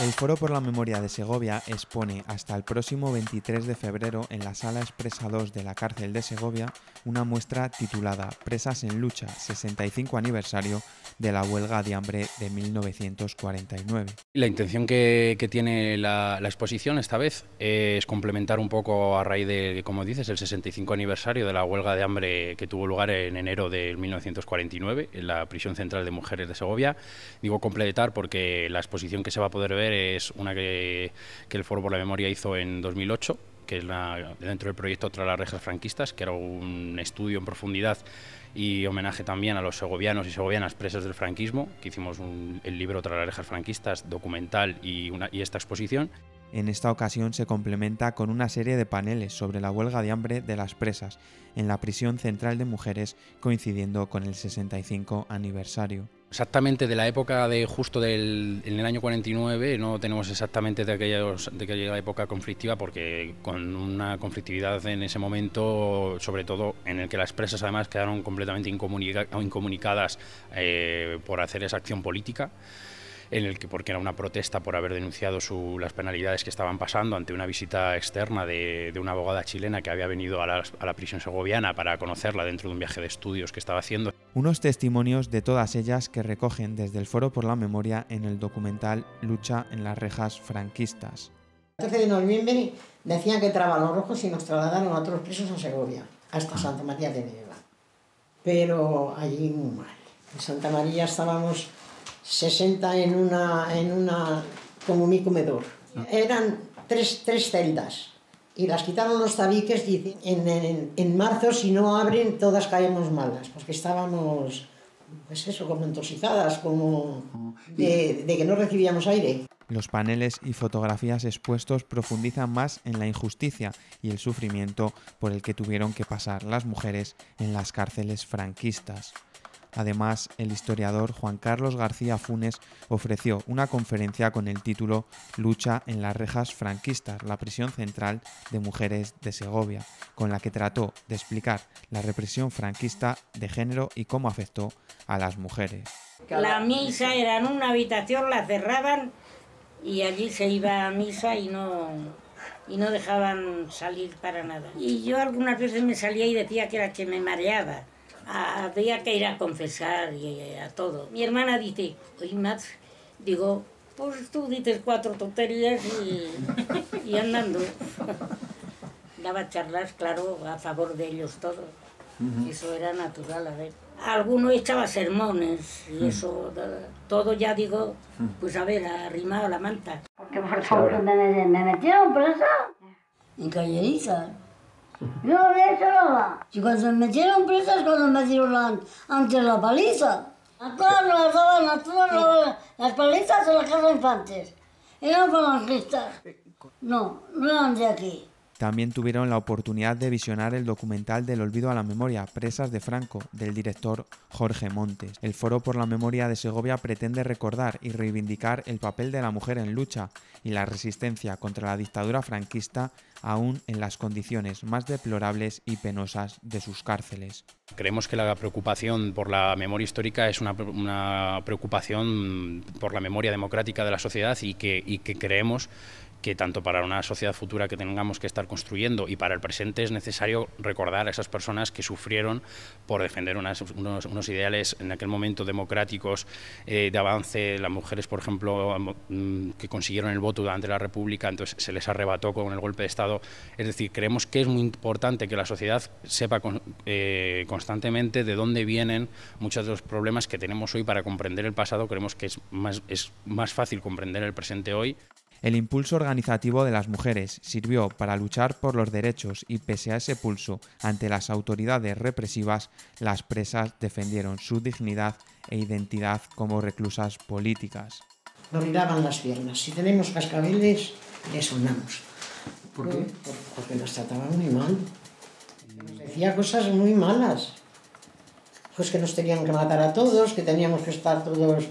El Foro por la Memoria de Segovia expone hasta el próximo 23 de febrero en la Sala Expresa 2 de la cárcel de Segovia una muestra titulada Presas en lucha, 65 aniversario de la huelga de hambre de 1949. La intención que, tiene la, exposición esta vez es complementar un poco a raíz de, como dices, el 65 aniversario de la huelga de hambre que tuvo lugar en enero de 1949 en la prisión central de mujeres de Segovia. Digo completar porque la exposición que se va a poder ver es una que, el Foro por la Memoria hizo en 2008, que es dentro del proyecto Tras las rejas franquistas, que era un estudio en profundidad y homenaje también a los segovianos y segovianas presos del franquismo, que hicimos el libro Tras las rejas franquistas, documental y, y esta exposición. En esta ocasión se complementa con una serie de paneles sobre la huelga de hambre de las presas en la prisión central de mujeres coincidiendo con el 65 aniversario. Exactamente de la época de justo del en el año 49 no tenemos exactamente de, aquellos, de aquella época conflictiva porque con una conflictividad en ese momento, sobre todo en el que las presas además quedaron completamente incomunicadas eh, por hacer esa acción política en el que porque era una protesta por haber denunciado las penalidades que estaban pasando ante una visita externa de, una abogada chilena que había venido a la, a la, prisión segoviana para conocerla dentro de un viaje de estudios que estaba haciendo. Unos testimonios de todas ellas que recogen desde el Foro por la Memoria en el documental Lucha en las rejas franquistas. El 13 de noviembre decían que entraban los rojos y nos trasladaron a otros presos a Segovia, hasta Santa María de Nieva. Pero allí muy mal. En Santa María estábamos 60 en una, en una como mi comedor. Ah. Eran tres, tres celdas y las quitaron los tabiques y en, en, en, marzo si no abren todas caemos malas, porque estábamos, pues eso, como intoxicadas, como de, de que no recibíamos aire. Los paneles y fotografías expuestos profundizan más en la injusticia y el sufrimiento por el que tuvieron que pasar las mujeres en las cárceles franquistas. Además, el historiador Juan Carlos García Funes ofreció una conferencia con el título Lucha en las rejas franquistas, la prisión central de mujeres de Segovia, con la que trató de explicar la represión franquista de género y cómo afectó a las mujeres. La misa era en una habitación, la cerraban y allí se iba a misa y no, y no dejaban salir para nada. Y yo algunas veces me salía y decía que era que me mareaba había que ir a confesar y a todo. Mi hermana dice, oye, Max, digo, pues tú dices cuatro tonterías y, andando. Daba charlas, claro, a favor de ellos todos. Eso era natural, a ver. Alguno echaba sermones y eso, todo ya digo, pues a ver, arrimado la manta. Porque por favor me, me metieron presa en calleriza. No hecho nada. Y cuando me metieron presas, cuando me dieron la, antes la paliza. A todas las daban, a todas las, las palizas de la casa de infantes. Eran falangistas. No, no eran de aquí. También tuvieron la oportunidad de visionar el documental del olvido a la memoria, Presas de Franco, del director Jorge Montes. El Foro por la Memoria de Segovia pretende recordar y reivindicar el papel de la mujer en lucha y la resistencia contra la dictadura franquista aún en las condiciones más deplorables y penosas de sus cárceles. Creemos que la preocupación por la memoria histórica es una, preocupación por la memoria democrática de la sociedad y que, y que creemos que tanto para una sociedad futura que tengamos que estar construyendo y para el presente es necesario recordar a esas personas que sufrieron por defender unos, unos, ideales en aquel momento democráticos eh, de avance. Las mujeres, por ejemplo, mm, que consiguieron el voto durante la República, entonces se les arrebató con el golpe de Estado. Es decir, creemos que es muy importante que la sociedad sepa eh, constantemente de dónde vienen muchos de los problemas que tenemos hoy para comprender el pasado. Creemos que es más, es más fácil comprender el presente hoy. El impulso organizativo de las mujeres sirvió para luchar por los derechos y pese a ese pulso ante las autoridades represivas, las presas defendieron su dignidad e identidad como reclusas políticas. Nos miraban las piernas. Si tenemos cascabeles, les sonamos. ¿Por qué? Porque nos trataban muy mal. Nos decía cosas muy malas. Pues que nos tenían que matar a todos, que teníamos que estar todos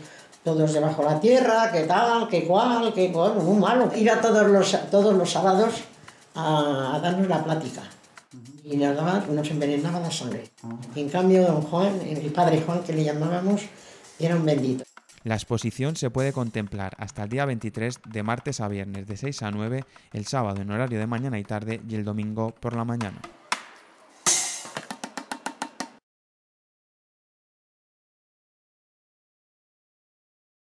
todos debajo de la tierra, que tal, que cual, que cual, muy malo. Ir todos los, todos los sábados a, darnos la plática. Y nos, daba, nos envenenaba la sangre. en cambio, don Juan, el padre Juan que le llamábamos, era un bendito. La exposición se puede contemplar hasta el día 23 de martes a viernes de 6 a 9, el sábado en horario de mañana y tarde y el domingo por la mañana.